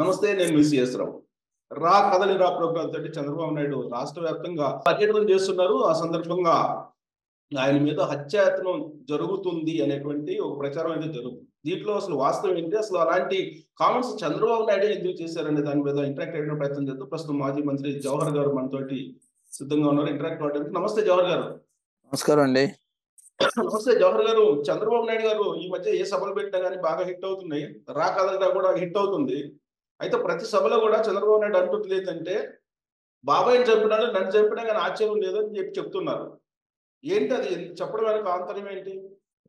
నమస్తే నేను మిస్ రావు. రా కదలి రా ప్రోగ్రామ్ తోటి చంద్రబాబు నాయుడు. రాష్ట్ర వ్యాప్తంగా పర్యటన చేస్తున్నారు. ఆ సందర్భంగా ఆయన మీద హత్యాయత్నం జరుగుతుంది అనేటువంటి ఒక ప్రచారం అయితే జరుగుతుంది. దీంట్లో అసలు వాస్తవం ఏంటి? అసలు అలాంటి కామెంట్స్ చంద్రబాబు నాయుడు ఎందుకు చేశారనే దాని మీద ఇంటరాక్ట్ అయ్యే ప్రయత్నం చేస్తూ ప్రస్తుతం మాజీ మంత్రి జవహర్ గారు మనతోటి సిద్ధంగా ఉన్నారు. ఇంటరాక్ట్ అవ్వడానికి నమస్తే జవహర్ గారు. నమస్కారం అండి. నమస్తే జవహర్ గారు. చంద్రబాబు నాయుడు గారు ఈ మధ్య ఏ సభలు పెట్టినా కానీ బాగా హిట్ అవుతున్నాయి. రా కదలరా కూడా హిట్ అవుతుంది. అయితే ప్రతి సభలో కూడా చంద్రబాబు నాయుడు అంటుంది ఏంటంటే బాబాయ్ని చంపినాడు నన్ను చంపినా కానీ ఆశ్చర్యం లేదని చెప్పి చెప్తున్నారు. ఏంటి అది? చెప్పడం వెనక ఆంతర్యం ఏంటి?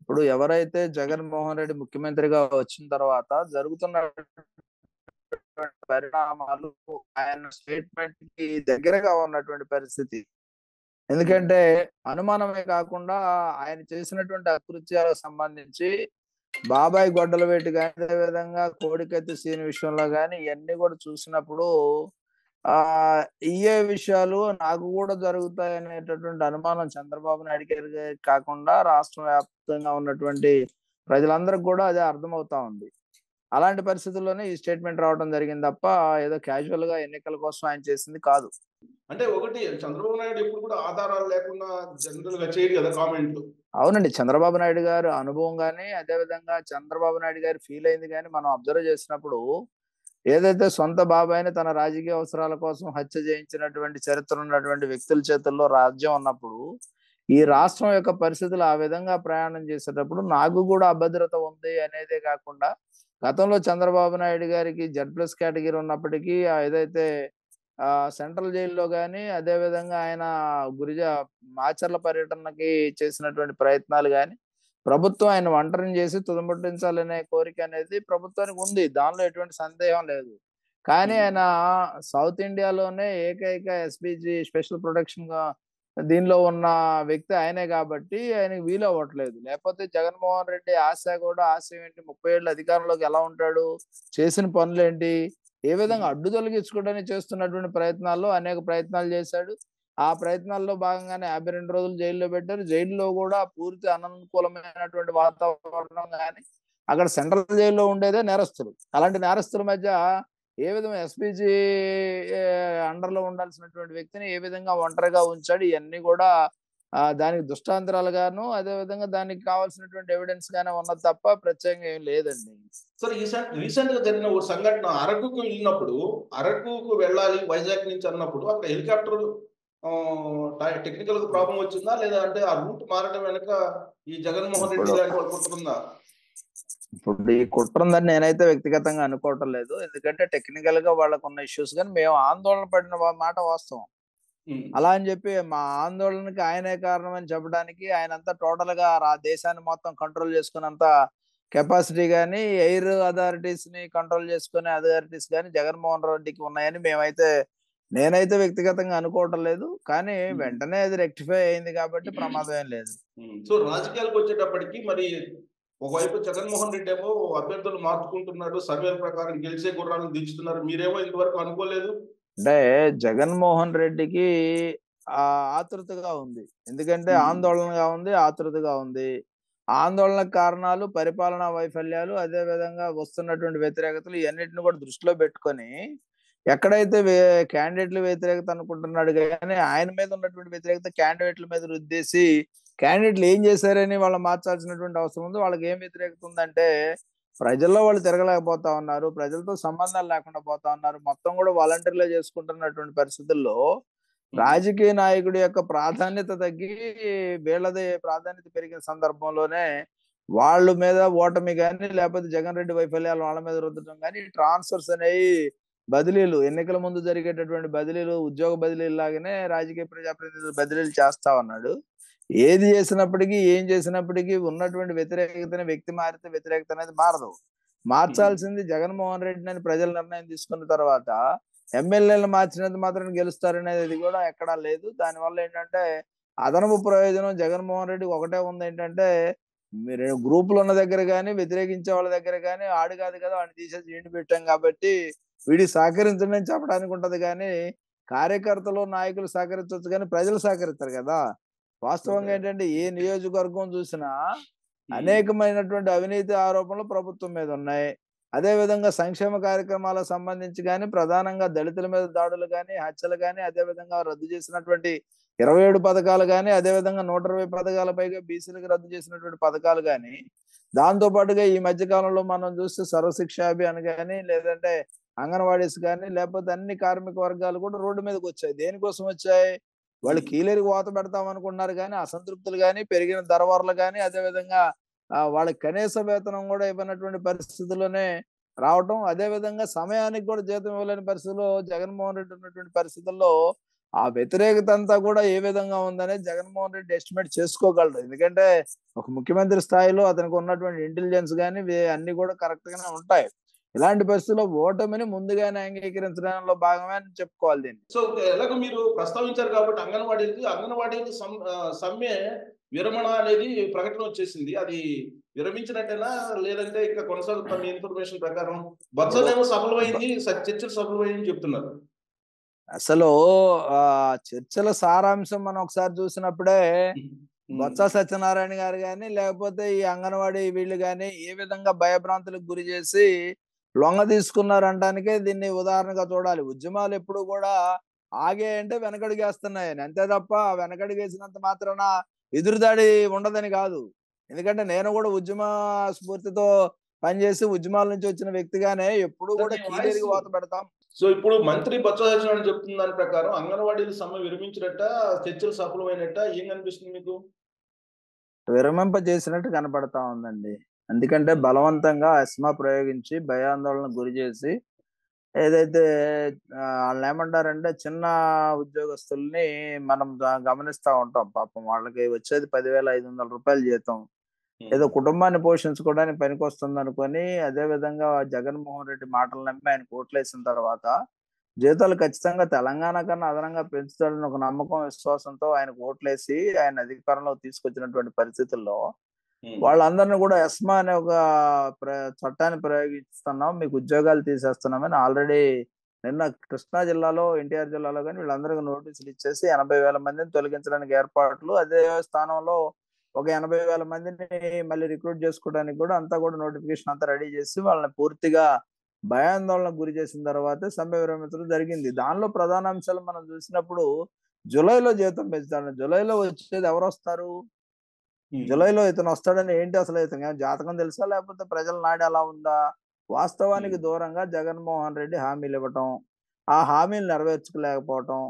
ఇప్పుడు ఎవరైతే జగన్మోహన్ రెడ్డి ముఖ్యమంత్రిగా వచ్చిన తర్వాత జరుగుతున్న పరిణామాలు ఆయన స్టేట్మెంట్కి దగ్గరగా ఉన్నటువంటి పరిస్థితి. ఎందుకంటే అనుమానమే కాకుండా ఆయన చేసినటువంటి అకృత్యాలకు సంబంధించి బాబాయ్ గొడ్డల వేటు కానీ అదేవిధంగా కోడికత్తి సీన్ విషయంలో కానీ ఇవన్నీ కూడా చూసినప్పుడు ఆ ఇయే విషయాలు నాకు కూడా జరుగుతాయి అనేటటువంటి అనుమానం చంద్రబాబు నాయుడు గారికి కాకుండా రాష్ట్ర వ్యాప్తంగా ఉన్నటువంటి ప్రజలందరికి కూడా అదే అర్థమవుతా ఉంది. అలాంటి పరిస్థితుల్లోనే ఈ స్టేట్మెంట్ రావడం జరిగింది తప్ప ఏదో క్యాజువల్గా ఎన్నికల కోసం ఆయన చేసింది కాదు. అంటే ఒకటి చంద్రబాబు నాయుడు ఎప్పుడు కూడా ఆధారాలు లేకుండా జనరల్గా చేయడు కదా కామెంట్లు. అవునండి. చంద్రబాబు నాయుడు గారు అనుభవం కానీ అదే విధంగా చంద్రబాబు నాయుడు గారు ఫీల్ అయింది కానీ మనం అబ్జర్వ్ చేసినప్పుడు ఏదైతే సొంత బాబాయిని తన రాజకీయ అవసరాల కోసం హత్య చేయించినటువంటి చరిత్ర ఉన్నటువంటి వ్యక్తుల చేతుల్లో రాజ్యం ఉన్నప్పుడు ఈ రాష్ట్రం యొక్క పరిస్థితులు ఆ విధంగా ప్రయాణం చేసేటప్పుడు నాకు కూడా అభద్రత ఉంది అనేదే కాకుండా గతంలో చంద్రబాబు నాయుడు గారికి జెడ్ ప్లస్ కేటగిరీ ఉన్నప్పటికీ ఏదైతే సెంట్రల్ జైల్లో కానీ అదే విధంగా ఆయన గురిజ మాచర్ల పర్యటనకి చేసినటువంటి ప్రయత్నాలు కానీ ప్రభుత్వం ఆయన ఒంటరిని చేసి తుదముట్టించాలనే కోరిక అనేది ప్రభుత్వానికి ఉంది. దానిలో ఎటువంటి సందేహం లేదు. కానీ ఆయన సౌత్ ఇండియాలోనే ఏకైక ఎస్పీజీ స్పెషల్ ప్రొటెక్షన్గా దీనిలో ఉన్న వ్యక్తి ఆయనే కాబట్టి ఆయనకి వీలు అవ్వట్లేదు. లేకపోతే జగన్మోహన్ రెడ్డి ఆశ కూడా ఆశయం ఏంటి? ముప్పై ఏళ్ళు అధికారంలోకి ఎలా ఉంటాడు? చేసిన పనులు ఏంటి ఏ విధంగా అడ్డు తొలగించుకోవడానికి చేస్తున్నటువంటి ప్రయత్నాల్లో అనేక ప్రయత్నాలు చేశాడు. ఆ ప్రయత్నాల్లో భాగంగానే యాభై రెండు రోజులు జైల్లో పెట్టారు. జైల్లో కూడా పూర్తి అననుకూలమైనటువంటి వాతావరణం కానీ అక్కడ సెంట్రల్ జైల్లో ఉండేదే నేరస్తులు. అలాంటి నేరస్తుల మధ్య ఏ విధంగా ఎస్పీజీ అండర్లో ఉండాల్సినటువంటి వ్యక్తిని ఏ విధంగా ఒంటరిగా ఉంచాడు ఇవన్నీ కూడా దానికి దుష్టాంతరాలుగాను అదే విధంగా దానికి కావాల్సినటువంటి ఎవిడెన్స్ గానే ఉన్నది తప్ప ప్రత్యేకంగా ఏం లేదండి. సరే రీసెంట్ రీసెంట్గా జరిగిన ఒక సంఘటన అరకుకు వెళ్ళినప్పుడు అరకుకు వెళ్ళాలి వైజాగ్ నుంచి అన్నప్పుడు అక్కడ హెలికాప్టర్ టెక్నికల్ ప్రాబ్లం వచ్చిందా? లేదా అంటే ఆ రూట్ మారడం వెనక ఈ జగన్మోహన్ రెడ్డి గారి కుట్రుందా? ఇప్పుడు ఈ కుట్ర ఉందని నేనైతే వ్యక్తిగతంగా అనుకోవటం లేదు. ఎందుకంటే టెక్నికల్గా వాళ్ళకు ఉన్న ఇష్యూస్ కానీ మేము ఆందోళన పడిన మాట వాస్తవం. అలా అని చెప్పి మా ఆందోళనకి ఆయనే కారణం అని చెప్పడానికి ఆయన అంతా టోటల్గా ఆ దేశాన్ని మొత్తం కంట్రోల్ చేసుకున్నంత కెపాసిటీ కానీ ఎయిర్ అథారిటీస్ని కంట్రోల్ చేసుకునే అథారిటీస్ కానీ జగన్మోహన్ రెడ్డికి ఉన్నాయని మేమైతే నేనైతే వ్యక్తిగతంగా అనుకోవటం లేదు. కానీ. వెంటనే అది రెక్టిఫై అయింది కాబట్టి ప్రమాదం ఏం లేదు. సో రాజకీయాలకు వచ్చేటప్పటికి మరి ఒకవైపు జగన్మోహన్ రెడ్డి ఏమో అభ్యర్థులు మార్చుకుంటున్నారు సర్వేల ప్రకారం గెలిచే గుర్రాలను దించుతున్నారు. మీరేమో ఇంతవరకు అనుకోలేదు. అంటే జగన్మోహన్ రెడ్డికి ఆ ఆతృతగా ఉంది. ఎందుకంటే. ఆందోళనగా ఉంది ఆతృతగా ఉంది. ఆందోళనకు కారణాలు పరిపాలనా వైఫల్యాలు అదే విధంగా వస్తున్నటువంటి వ్యతిరేకతలు ఇవన్నిటిని కూడా దృష్టిలో పెట్టుకొని ఎక్కడైతే క్యాండిడేట్ల వ్యతిరేకత అనుకుంటున్నాడు కానీ ఆయన మీద ఉన్నటువంటి వ్యతిరేకత క్యాండిడేట్ల మీద రుద్దేసి క్యాండిడేట్లు ఏం చేశారని వాళ్ళు మార్చాల్సినటువంటి అవసరం ఉంది. వాళ్ళకి ఏం వ్యతిరేకత ఉందంటే ప్రజల్లో వాళ్ళు తిరగలేకపోతా ఉన్నారు ప్రజలతో సంబంధాలు లేకుండా పోతా ఉన్నారు మొత్తం కూడా వాలంటీర్లే చేసుకుంటున్నటువంటి పరిస్థితుల్లో రాజకీయ నాయకుడి యొక్క ప్రాధాన్యత తగ్గి వీళ్ళది ప్రాధాన్యత పెరిగిన సందర్భంలోనే వాళ్ళ మీద ఓటమి కానీ లేకపోతే జగన్ రెడ్డి వైఫల్యాలు వాళ్ళ మీద రుద్దడం కానీ ట్రాన్స్ఫర్స్ అనేవి బదిలీలు ఎన్నికల ముందు జరిగేటటువంటి బదిలీలు ఉద్యోగ బదిలీలు లాగానే రాజకీయ ప్రజాప్రతినిధులు బదిలీలు చేస్తా ఉన్నాడు. ఏది చేసినప్పటికీ ఏం చేసినప్పటికీ ఉన్నటువంటి వ్యతిరేకతని వ్యక్తి మారితే వ్యతిరేకత అనేది మారదు. మార్చాల్సింది జగన్మోహన్ రెడ్డి అని ప్రజలు నిర్ణయం తీసుకున్న తర్వాత ఎమ్మెల్యేలు మార్చినంత మాత్రం గెలుస్తారనేది కూడా ఎక్కడా లేదు. దానివల్ల ఏంటంటే అదనపు ప్రయోజనం జగన్మోహన్ రెడ్డి ఒకటే ఉంది ఏంటంటే మీరు గ్రూపులు ఉన్న దగ్గర కానీ వ్యతిరేకించే వాళ్ళ దగ్గర కానీ ఆడు కాదు కదా వాడిని తీసేసి ఇంటి పెట్టాం కాబట్టి వీడి సహకరించండి చెప్పడానికి ఉంటది కానీ కార్యకర్తలు నాయకులు సహకరించవచ్చు కానీ ప్రజలు సహకరిస్తారు కదా. వాస్తవంగా ఏంటంటే ఏ నియోజకవర్గం చూసినా అనేకమైనటువంటి అవినీతి ఆరోపణలు ప్రభుత్వం మీద ఉన్నాయి. అదే విధంగా సంక్షేమ కార్యక్రమాలకు సంబంధించి కానీ ప్రధానంగా దళితుల మీద దాడులు కానీ హత్యలు కానీ అదే విధంగా రద్దు చేసినటువంటి ఇరవై ఏడు పథకాలు కానీ అదే విధంగా నూట ఇరవై పథకాల పైగా బీసీలకు రద్దు చేసినటువంటి పథకాలు కానీ దాంతో పాటుగా ఈ మధ్య కాలంలో మనం చూస్తే సర్వశిక్ష అభియాన్ కానీ లేదంటే అంగన్వాడీస్ కానీ లేకపోతే అన్ని కార్మిక వర్గాలు కూడా రోడ్డు మీదకి వచ్చాయి. దేనికోసం వచ్చాయి? వాళ్ళు కీలేరికి కోత పెడతాం అనుకున్నారు కానీ అసంతృప్తులు కానీ పెరిగిన ధరవర్లు కానీ అదే విధంగా ఆ, వాళ్ళకి కనీస వేతనం కూడా ఇవ్వనటువంటి పరిస్థితుల్లోనే రావటం అదే విధంగా సమయానికి కూడా జీతం ఇవ్వలేని పరిస్థితుల్లో జగన్మోహన్ రెడ్డి ఉన్నటువంటి పరిస్థితుల్లో ఆ వ్యతిరేకత అంతా కూడా ఏ విధంగా ఉందనేది జగన్మోహన్ రెడ్డి ఎస్టిమేట్ చేసుకోగలడు. ఎందుకంటే ఒక ముఖ్యమంత్రి స్థాయిలో అతనికి ఉన్నటువంటి ఇంటెలిజెన్స్ కానీ అన్ని కూడా కరెక్ట్ గానే ఉంటాయి. ఇలాంటి పరిస్థితుల్లో ఓటమిని ముందుగానే అంగీకరించడంలో భాగమే అని చెప్పుకోవాలి దీన్ని. సో ఎలాగ మీరు ప్రస్తావించారు కాబట్టి అంగన్వాడీకి అంగన్వాడీకి సమ్మె విరమణ అనేది ప్రకటన వచ్చేసింది. అది విరమించినట్టేనా? లేదంటే ఇంకా కొనసాగుతున్న ఇన్ఫర్మేషన్ ప్రకారం బొత్సలేమో సఫలమైంది చర్చలు సఫలమైంది చెప్తున్నారు. అసలు ఆ చర్చల సారాంశం మనం ఒకసారి చూసినప్పుడే బొత్స సత్యనారాయణ గారు కానీ లేకపోతే ఈ అంగన్వాడీ వీళ్ళు కానీ ఏ విధంగా భయభ్రాంతులకు గురి చేసి లొంగ తీసుకున్నారు అనడానికే దీన్ని ఉదాహరణగా చూడాలి. ఉద్యమాలు ఎప్పుడు కూడా ఆగే అంటే వెనకడుగేస్తున్నాయని అంతే తప్ప వెనకడుగేసినంత మాత్రాన ఎదురుదాడి ఉండదని కాదు. ఎందుకంటే నేను కూడా ఉద్యమ స్ఫూర్తితో పనిచేసి ఉద్యమాల నుంచి వచ్చిన వ్యక్తిగానే ఎప్పుడు కూడా కీలేరికి వాత పెడతాం. సో ఇప్పుడు మంత్రి బొత్స సత్యనారాయణ చెప్తున్న దాని ప్రకారం అంగన్వాడీలు సమ్మె విరమించినట్ట చర్చలు సఫలమైనట్ట ఏం కనిపిస్తుంది మీకు? విరమింప చేసినట్టు కనపడతా ఉందండి. ఎందుకంటే బలవంతంగా అస్మా ప్రయోగించి భయాందోళన గురి చేసి ఏదైతే ఆ, వాళ్ళని ఏమంటారంటే చిన్న ఉద్యోగస్తుల్ని మనం గమనిస్తా ఉంటాం. పాపం వాళ్ళకి వచ్చేది పదివేల ఐదు వందల రూపాయలు జీతం. ఏదో కుటుంబాన్ని పోషించుకోవడానికి పనికొస్తుంది అనుకొని అదే విధంగా జగన్మోహన్ రెడ్డి మాటలు నమ్మి ఆయన కోట్లేసిన తర్వాత జీతాలు ఖచ్చితంగా తెలంగాణ కన్నా అదనంగా పెంచుతాడని ఒక నమ్మకం విశ్వాసంతో ఆయన ఓట్లేసి ఆయన అధికారంలో తీసుకొచ్చినటువంటి పరిస్థితుల్లో వాళ్ళందరినీ కూడా ఎస్మా అనే ఒక ప్ర చట్టాన్ని ప్రయోగిస్తున్నాం మీకు ఉద్యోగాలు తీసేస్తున్నామని ఆల్రెడీ నిన్న కృష్ణా జిల్లాలో ఎన్టీఆర్ జిల్లాలో కానీ వీళ్ళందరికీ నోటీసులు ఇచ్చేసి ఎనభై వేల మందిని తొలగించడానికి ఏర్పాట్లు అదే స్థానంలో ఒక ఎనభై వేల మందిని మళ్ళీ రిక్రూట్ చేసుకోవడానికి కూడా అంతా కూడా నోటిఫికేషన్ అంతా రెడీ చేసి వాళ్ళని పూర్తిగా భయాందోళనకు గురి చేసిన తర్వాత సమ్మె విరమించడం జరిగింది. దానిలో ప్రధాన అంశాలు మనం చూసినప్పుడు జూలైలో జీతం పెంచుతాడు జూలైలో వచ్చేది ఎవరు వస్తారు? జూలైలో ఇతను వస్తాడని ఏంటి అసలు ఇతను జాతకం తెలుసా? లేకపోతే ప్రజల నాడి అలా ఉందా? వాస్తవానికి. దూరంగా జగన్మోహన్ రెడ్డి హామీలు ఇవ్వటం ఆ హామీలు నెరవేర్చుకోలేకపోవటం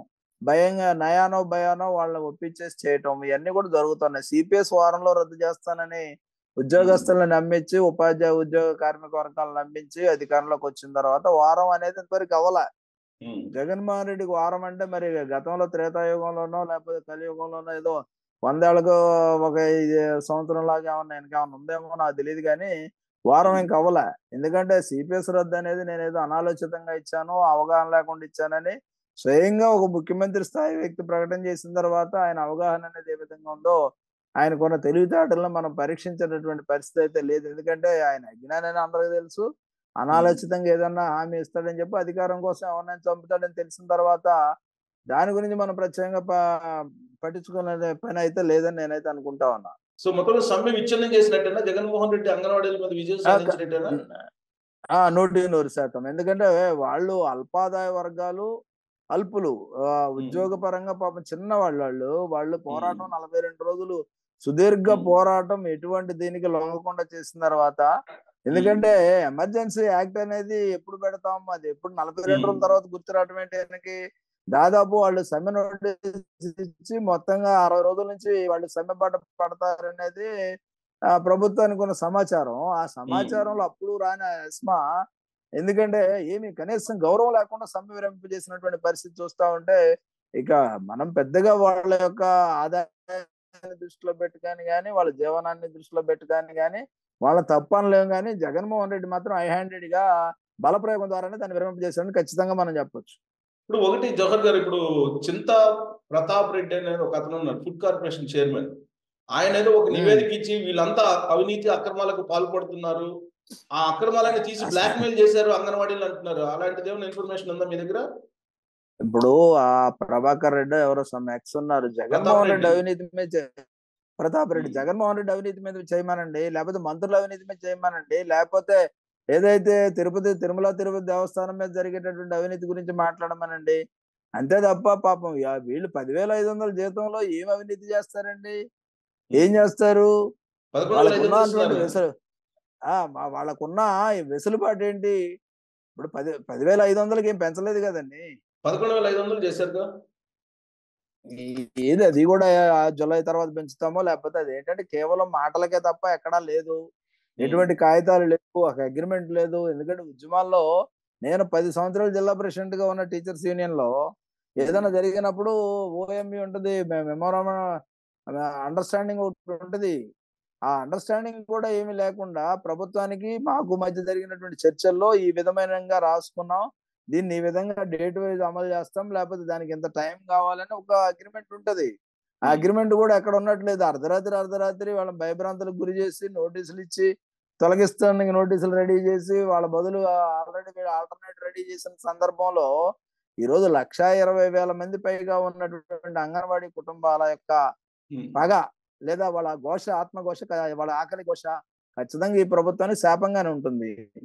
భయంగా నయానో భయానో వాళ్ళని ఒప్పించేసి చేయటం ఇవన్నీ కూడా జరుగుతున్నాయి. సిపిఎస్ వారంలో రద్దు చేస్తానని ఉద్యోగస్తులను నమ్మించి ఉపాధ్యాయ ఉద్యోగ కార్మిక వర్గాలను నమ్మించి అధికారంలోకి వచ్చిన తర్వాత వారం అనేది ఇంతవరకు అవ్వలే. జగన్మోహన్ రెడ్డికి వారం అంటే మరి గతంలో త్రేతాయుగంలోనో లేకపోతే కలియుగంలోనో ఏదో వందేళ్ళకు ఒక ఇది సంవత్సరం లాగా ఏమన్నా వెనకేమన్నా ఉందేమో నాకు తెలియదు కానీ వారం ఇంకా అవ్వలే. ఎందుకంటే సిపిఎస్ రద్దు అనేది నేను ఏదో అనాలోచితంగా ఇచ్చాను అవగాహన లేకుండా ఇచ్చానని స్వయంగా ఒక ముఖ్యమంత్రి స్థాయి వ్యక్తి ప్రకటన చేసిన తర్వాత ఆయన అవగాహన అనేది ఏ విధంగా ఉందో ఆయనకున్న తెలివితేటలను మనం పరీక్షించేటటువంటి పరిస్థితి అయితే లేదు. ఎందుకంటే ఆయన అజ్ఞానని అందరికీ తెలుసు. అనాలోచితంగా ఏదన్నా హామీ ఇస్తాడని చెప్పి అధికారం కోసం ఎవరినైనా చంపుతాడని తెలిసిన తర్వాత దాని గురించి మనం ప్రత్యేకంగా పట్టించుకునే పని అయితే లేదని నేనైతే అనుకుంటా ఉన్నా. సో మొత్తం సమ్మె విచ్ఛిన్నం చేసినట్టేనా? జగన్మోహన్ రెడ్డి అంగన్వాడీల మీద విజయం సాధించినట్టేనా? నూటికి నూరు శాతం. ఎందుకంటే వాళ్ళు అల్పాదాయ వర్గాలు అల్పులు. ఉద్యోగ పరంగా పాపం చిన్న వాళ్ళు. వాళ్ళు వాళ్ళు పోరాటం నలభై రెండు రోజులు సుదీర్ఘ. పోరాటం ఎటువంటి దీనికి లొంగకుండా చేసిన తర్వాత ఎందుకంటే ఎమర్జెన్సీ యాక్ట్ అనేది ఎప్పుడు పెడతాం? అది ఎప్పుడు నలభై రెండు రోజుల. తర్వాత గుర్తురావటం ఏంటి ఆయనకి? దాదాపు వాళ్ళు సమ్మె నోటీస్ ఇచ్చి మొత్తంగా అరవై రోజుల నుంచి వాళ్ళు సమ్మె బాట పడతారనేది ప్రభుత్వానికి ఉన్న సమాచారం. ఆ సమాచారంలో అప్పుడు రాని ఎస్మా ఎందుకంటే ఏమి కనీసం గౌరవం లేకుండా సమ్మె విరమింపు చేసినటువంటి పరిస్థితి చూస్తా ఉంటే ఇక మనం పెద్దగా వాళ్ళ యొక్క ఆదాయాన్ని దృష్టిలో పెట్టుకొని కానీ వాళ్ళ జీవనాన్ని దృష్టిలో పెట్టుకొని కానీ వాళ్ళ తప్పనలేం కానీ జగన్మోహన్ రెడ్డి మాత్రం ఐ హ్యాండెడ్గా బలప్రయోగం ద్వారానే దాన్ని విరమింపు చేశాడని ఖచ్చితంగా మనం చెప్పొచ్చు. ఇప్పుడు ఒకటి జవహర్ గారు ఇప్పుడు చింత ప్రతాప్ రెడ్డి అనేది ఒక అతను ఉన్నారు ఫుడ్ కార్పొరేషన్ చైర్మన్. ఆయన ఏదో ఒక. నివేదిక ఇచ్చి వీళ్ళంతా అవినీతి అక్రమాలకు పాల్పడుతున్నారు. ఆ అక్రమాలను తీసి బ్లాక్ మెయిల్ చేశారు అంగన్వాడీలు అంటున్నారు. అలాంటిది ఏమైనా ఇన్ఫర్మేషన్ ఉందా మీ దగ్గర? ఇప్పుడు ఆ ప్రభాకర్ రెడ్డి ఎవరో సమ్ ఎక్స్ ఉన్నారు. జగన్మోహన్ రెడ్డి. అవినీతి మీద ప్రతాప్ రెడ్డి. జగన్మోహన్ రెడ్డి అవినీతి మీద చేయమనండి. లేకపోతే మంత్రుల అవినీతి మీద చేయమనండి. లేకపోతే ఏదైతే తిరుపతి తిరుమల తిరుపతి దేవస్థానం మీద జరిగేటటువంటి అవినీతి గురించి మాట్లాడమనండి అంతే తప్ప పాపం వీళ్ళు పదివేల ఐదు వందల జీతంలో ఏం అవినీతి చేస్తారండి? ఏం చేస్తారు? పదకొండు వేల ఐదు వాళ్ళకున్న వందలు అటువంటి ఇస్తున్నారు. వెసులు వాళ్ళకున్న వెసులుబాటు ఏంటి? ఇప్పుడు పది పదివేల ఐదు వందలకి ఏం పెంచలేదు కదండి. పదకొండు వేల ఐదు వందలు చేశారుగా ఈ- ఏది అది కూడా జూలై తర్వాత పెంచుతామో లేకపోతే అది ఏంటంటే కేవలం మాటలకే తప్ప ఎక్కడా లేదు. ఎటువంటి కాగితాలు లేవు ఒక అగ్రిమెంట్ లేదు. ఎందుకంటే ఉద్యమాల్లో నేను పది సంవత్సరాలు జిల్లా ప్రెసిడెంట్గా ఉన్న టీచర్స్ యూనియన్లో ఏదైనా జరిగినప్పుడు ఓఎంఈ ఉంటది మెమోరామ అండర్స్టాండింగ్ ఒకటి ఉంటది. ఆ అండర్స్టాండింగ్ కూడా ఏమీ లేకుండా ప్రభుత్వానికి మాకు మధ్య జరిగినటువంటి చర్చల్లో ఈ విధమైనగా రాసుకున్నాం. దీన్ని ఈ విధంగా డేట్ వైజ్ అమలు చేస్తాం. లేకపోతే దానికి ఎంత టైం కావాలని ఒక అగ్రిమెంట్ ఉంటది. ఆ. అగ్రిమెంట్ కూడా ఎక్కడ ఉన్నట్లేదు అర్ధరాత్రి అర్ధరాత్రి వాళ్ళ భయభ్రాంతులకు గురి చేసి నోటీసులు ఇచ్చి తొలగిస్తానికి నోటీసులు రెడీ చేసి వాళ్ళ బదులు ఆల్రెడీ ఆల్టర్నేట్ రెడీ చేసిన సందర్భంలో ఈ రోజు లక్షా ఇరవై వేల మంది పైగా ఉన్నటువంటి అంగన్వాడీ కుటుంబాల యొక్క. పగ లేదా వాళ్ళ ఘోష ఆత్మఘోష వాళ్ళ ఆకలి ఘోష ఖచ్చితంగా ఈ ప్రభుత్వానికి శాపంగానే ఉంటుంది